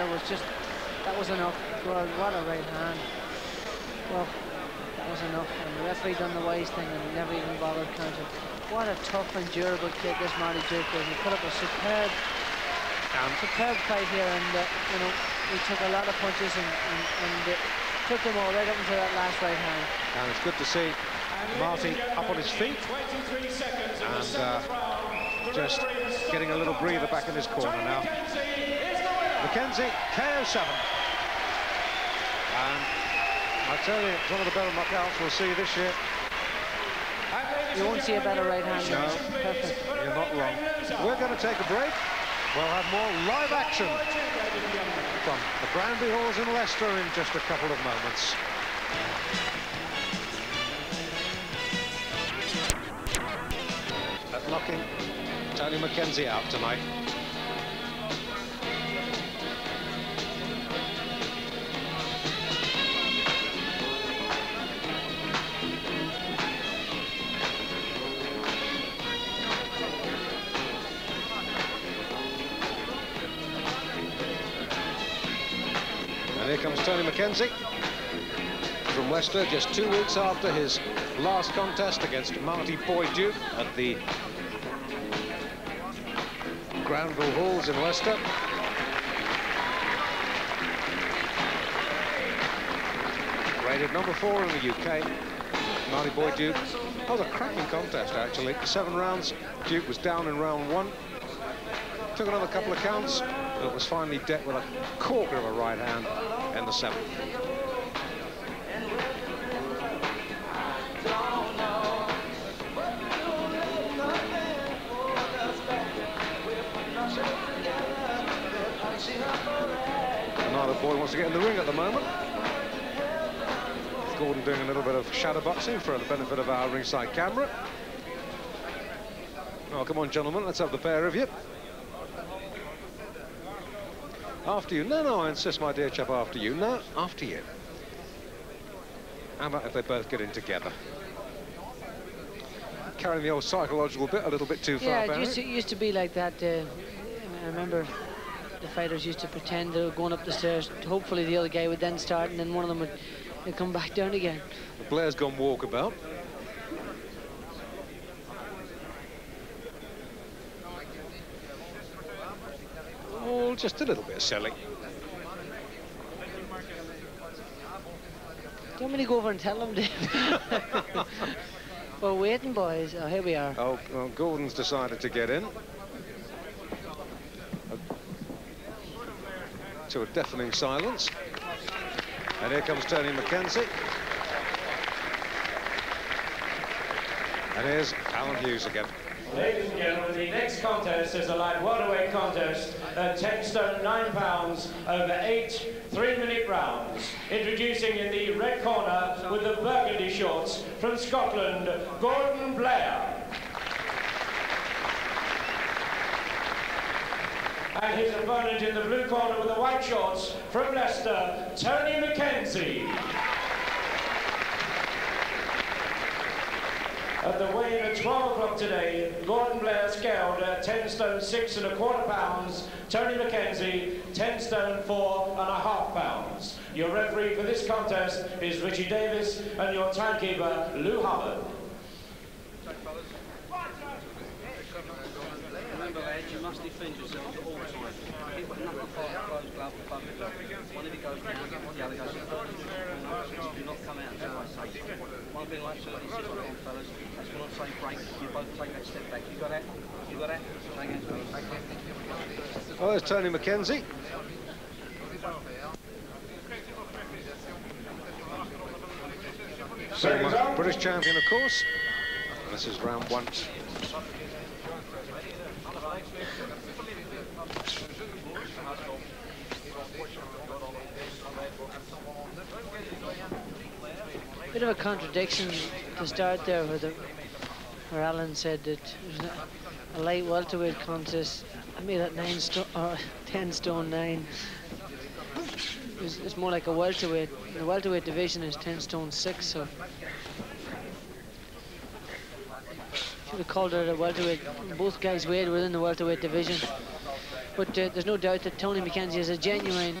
That was just, that was enough. Well, what a right hand. Well, that was enough. And the referee done the wise thing and never even bothered counting. What a tough and durable kid this Marty Duke is. He put up a superb, um, superb fight here, and uh, you know he took a lot of punches and, and, and uh, took them all right up until that last right hand. And it's good to see Marty up on his feet and uh, just getting a little breather back in his corner now. McKenzie, KO7. And I tell you, it's one of the better knockouts we'll see this year. You won't see a better right hand. No, Perfect. you're not wrong. We're going to take a break. We'll have more live action from the Granby Halls in Leicester in just a couple of moments. At knocking Tony McKenzie out tonight. And here comes Tony McKenzie from Leicester, just two weeks after his last contest against Marty Boy Duke at the Granby Halls in Leicester. Rated number four in the UK. Marty Boy Duke. That was a cracking contest, actually. Seven rounds. Duke was down in round one. Took another couple of counts, but was finally dealt with a corker of a right hand in the seventh. Another boy wants to get in the ring at the moment. Gordon doing a little bit of shadow boxing for the benefit of our ringside camera. Oh, come on, gentlemen, let's have the pair of you. After you. No, no, I insist, my dear chap, after you. No, after you. How about if they both get in together? Carrying the old psychological bit a little bit too far, Yeah, it used to, used to be like that. Uh, I remember the fighters used to pretend they were going up the stairs. Hopefully the other guy would then start and then one of them would, would come back down again. Blair's gone walkabout. Oh, just a little bit silly. Do you want me to go over and tell them, Dave? We're waiting, boys. Oh, here we are. Oh, well, Gordon's decided to get in. To a deafening silence. And here comes Tony McKenzie. And here's Alan Hughes again. Ladies and gentlemen, the next contest is a light welterweight contest at 10 stone 9 pounds over eight three-minute rounds. Introducing in the red corner with the burgundy shorts from Scotland, Gordon Blair. And his opponent in the blue corner with the white shorts from Leicester, Tony McKenzie. At the weigh-in at 12 o'clock today, Gordon Blair scaled at 10 stone 6 and a quarter pounds, Tony McKenzie 10 stone 4 and a half pounds. Your referee for this contest is Richie Davis and your timekeeper Lou Hubbard. You must defend yourself at all times. One bit like 36 on fellas. That's when I break, you both take that step back. You got that? You got that? Take it. Oh, there's Tony McKenzie. Much British champion, of course. This is round one. Bit of a contradiction to start there where, the, where Alan said that it was a light welterweight contest. I made that nine stone, or 10 stone nine. It's, it's more like a welterweight. The welterweight division is 10 stone six, so. Should have called it a welterweight. Both guys weighed within the welterweight division. But uh, there's no doubt that Tony McKenzie is a genuine